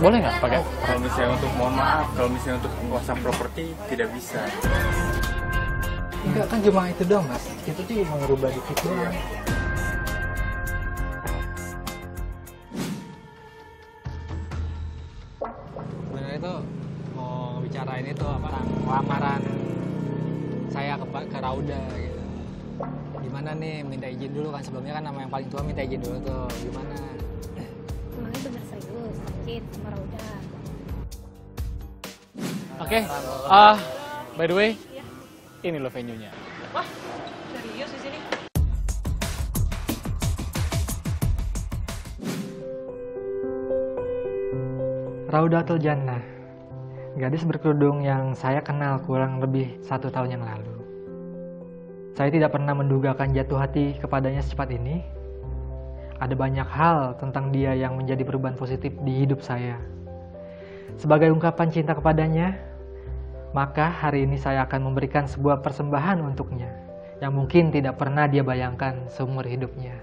Boleh nggak pakai? Kalau misalnya untuk mohon maaf, kalau misalnya untuk kuasa properti tidak bisa. Enggak kan cuma itu doang mas. Kita tuh cuma ngerubah dikit doang. Sebenarnya itu mau bicarain itu apa lamaran saya ke ke Rauda gitu. Gimana nih minta izin dulu kan sebelumnya kan nama yang paling tua minta izin dulu tuh. Gimana? Emangnya bener serius sakit sama Rauda. Oke. Ah, by the way, ini loh venue-nya. Serius di sini? Raudatul Jannah, gadis berkerudung yang saya kenal kurang lebih satu tahun yang lalu. Saya tidak pernah menduga akan jatuh hati kepadanya secepat ini. Ada banyak hal tentang dia yang menjadi perubahan positif di hidup saya. Sebagai ungkapan cinta kepadanya, maka hari ini saya akan memberikan sebuah persembahan untuknya yang mungkin tidak pernah dia bayangkan seumur hidupnya.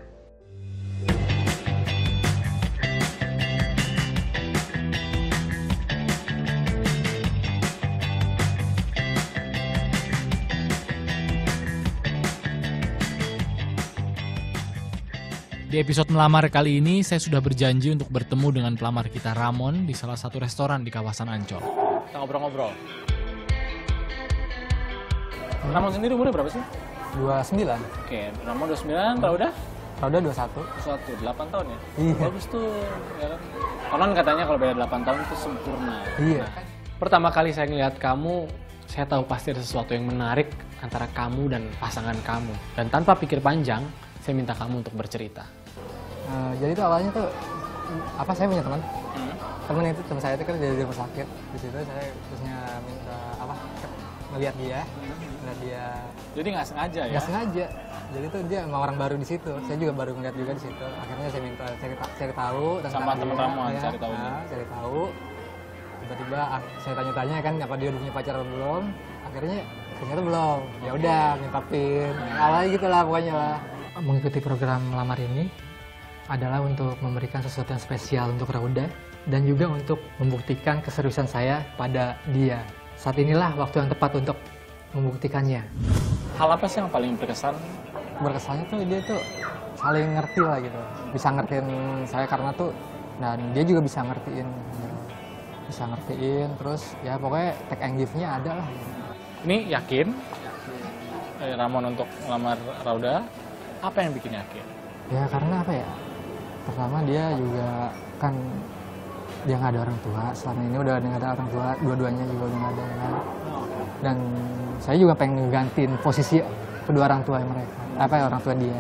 Di episode melamar kali ini, saya sudah berjanji untuk bertemu dengan pelamar kita Ramon di salah satu restoran di kawasan Ancol. Kita ngobrol-ngobrol. Ramon sendiri umurnya berapa sih? 29, Oke, Ramon 29, Rauda? Rauda 21. Suatu, 8 tahun ya? Iya. Bagus tuh, ya kan? Konon katanya kalau beda 8 tahun itu sempurna. Iya. Pertama kali saya ngeliat kamu, saya tahu pasti ada sesuatu yang menarik antara kamu dan pasangan kamu. Dan tanpa pikir panjang, saya minta kamu untuk bercerita. Eh, jadi itu awalnya tuh apa saya punya teman. Teman itu teman saya itu kan dari rumah sakit. Di situ saya terusnya minta apa melihat dia. Melihat dia. Jadi nggak sengaja ya? nggak sengaja. Jadi tuh dia emang orang baru di situ. Saya juga baru ngeliat juga di situ. Akhirnya saya minta cari, cari tahu tentang Sama teman kamu, ya. cari tahu. Nah, cari tahu. Tiba-tiba ah, saya tanya-tanya kan apa dia udah punya pacar atau belum? Akhirnya ternyata belum. Ya udah minta pin awalnya gitu lah pokoknya lah mengikuti program lamar ini adalah untuk memberikan sesuatu yang spesial untuk Rauda dan juga untuk membuktikan keseriusan saya pada dia. Saat inilah waktu yang tepat untuk membuktikannya. Hal apa sih yang paling berkesan? Berkesannya tuh dia tuh saling ngerti lah gitu. Bisa ngertiin saya karena tuh dan dia juga bisa ngertiin bisa ngertiin terus ya pokoknya take and give-nya ada lah. Ini yakin eh, Ramon untuk melamar Rauda? Apa yang bikin yakin? Ya karena apa ya? Pertama dia juga kan dia nggak ada orang tua selama ini udah nggak ada orang tua dua-duanya juga udah nggak ada kan. dan saya juga pengen ngegantiin posisi kedua orang tua mereka apa ya orang tua dia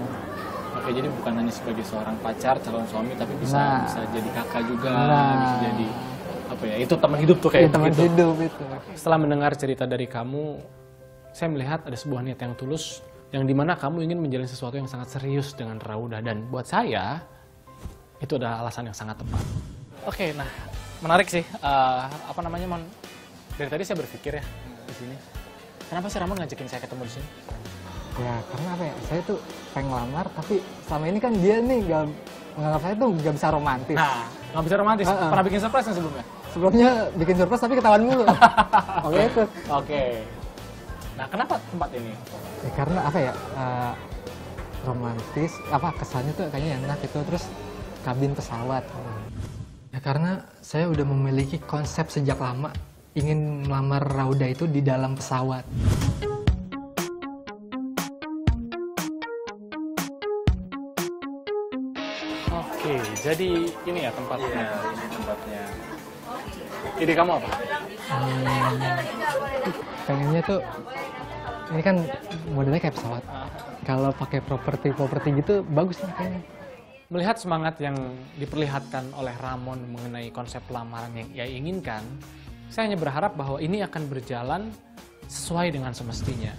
Oke, jadi bukan hanya sebagai seorang pacar, calon suami, tapi bisa Nah. bisa jadi kakak juga, Nah. bisa jadi apa ya? Itu teman hidup tuh ya, kayak teman gitu. hidup itu Setelah mendengar cerita dari kamu, saya melihat ada sebuah niat yang tulus yang di mana kamu ingin menjalin sesuatu yang sangat serius dengan Rauda dan buat saya itu adalah alasan yang sangat tepat. Oke, nah menarik sih. Eh, apa namanya, Mon? Dari tadi saya berpikir ya di sini. Kenapa sih Ramon ngajakin saya ketemu di sini? ya karena apa ya saya tuh pengen ngelamar tapi selama ini kan dia nih gak menganggap saya tuh gak bisa romantis Nah, nggak bisa romantis. Heeh. Pernah bikin surprise yang sebelumnya? sebelumnya bikin surprise tapi ketahuan mulu oke itu Oke. Nah, kenapa tempat ini? Ya, karena apa ya eh, romantis apa kesannya tuh kayaknya enak gitu terus kabin pesawat ya karena saya udah memiliki konsep sejak lama ingin melamar Rauda itu di dalam pesawat Oke, jadi ini ya tempatnya. Iya, ini tempatnya. Ide kamu apa? Hmm, pengennya tuh ini kan modelnya kayak pesawat kalau pakai properti properti gitu bagus nih kayaknya Melihat semangat yang diperlihatkan oleh Ramon mengenai konsep lamaran yang ia inginkan, saya hanya berharap bahwa ini akan berjalan sesuai dengan semestinya.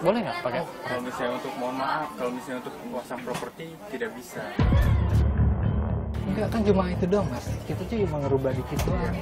Boleh nggak pakai? Kalau misalnya untuk mohon maaf, kalau misalnya untuk kuasa properti tidak bisa. enggak kan cuma itu doang mas kita cuma ngerubah dikit doang